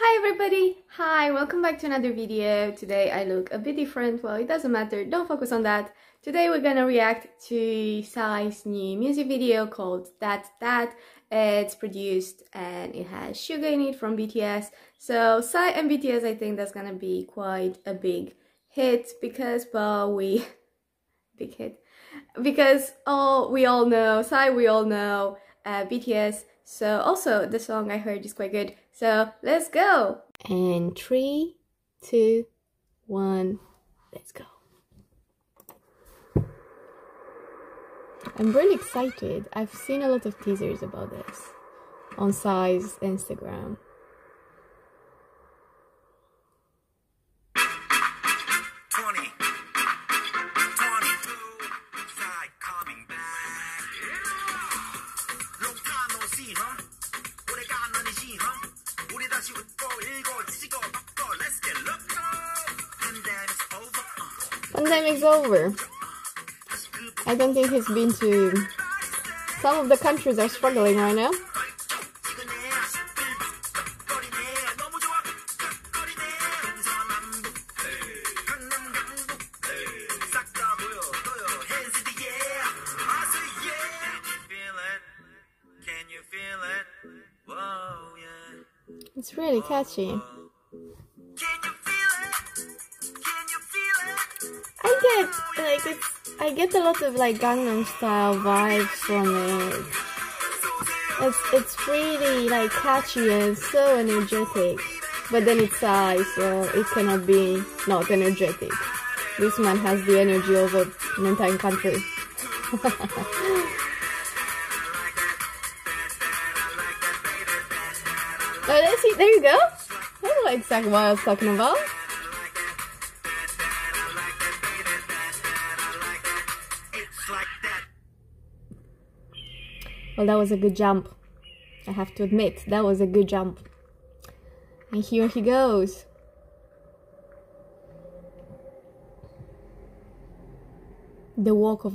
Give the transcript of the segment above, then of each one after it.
Hi everybody! Hi, welcome back to another video. Today I look a bit different, well it doesn't matter, don't focus on that. Today we're gonna react to Psy's new music video called That That. It's produced and it has Suga in it from BTS. So Psy and BTS I think that's gonna be quite a big hit because well we... big hit. Because all we all know, Psy we all know, uh, BTS so also the song I heard is quite good. So let's go. And three, two, one, let's go. I'm really excited. I've seen a lot of teasers about this on Psy's Instagram. Pandemic's over. I don't think he's been to... Some of the countries are struggling right now. It's really catchy. I get like it's I get a lot of like Gangnam style vibes from it. It's it's really like catchy and so energetic. But then it's Psy, so it cannot be not energetic. This man has the energy of an entire country. Oh. There you go. That's not exactly what I was talking about. Well, that was a good jump. I have to admit, that was a good jump. And here he goes. The walk of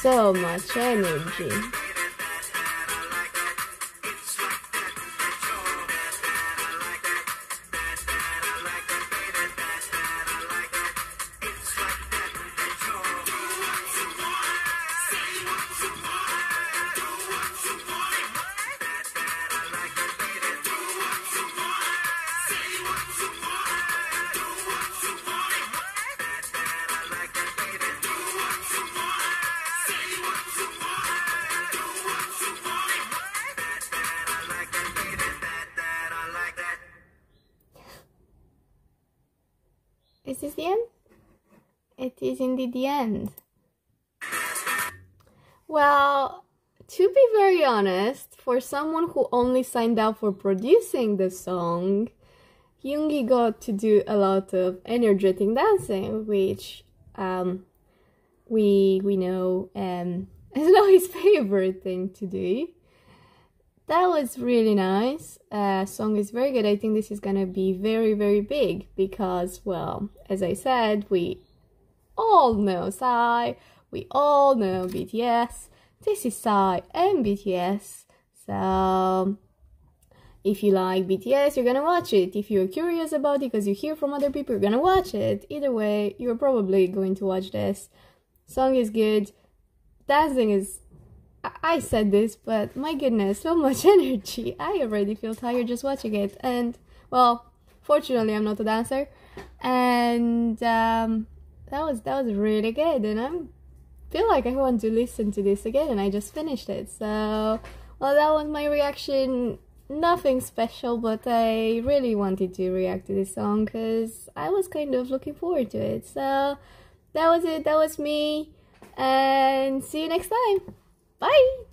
So much energy. Is this the end? It is indeed the end. Well, to be very honest, for someone who only signed up for producing the song, Yoongi got to do a lot of energetic dancing, which um, we we know um, is not his favorite thing to do that was really nice. Uh, song is very good. I think this is gonna be very, very big because, well, as I said, we all know Psy, we all know BTS. This is Psy and BTS. So, if you like BTS, you're gonna watch it. If you're curious about it because you hear from other people, you're gonna watch it. Either way, you're probably going to watch this. Song is good. Dancing is I said this, but my goodness, so much energy. I already feel tired just watching it. And, well, fortunately, I'm not a dancer. And um, that was that was really good. And I feel like I want to listen to this again. And I just finished it. So, well, that was my reaction. Nothing special, but I really wanted to react to this song because I was kind of looking forward to it. So, that was it. That was me. And see you next time. Bye!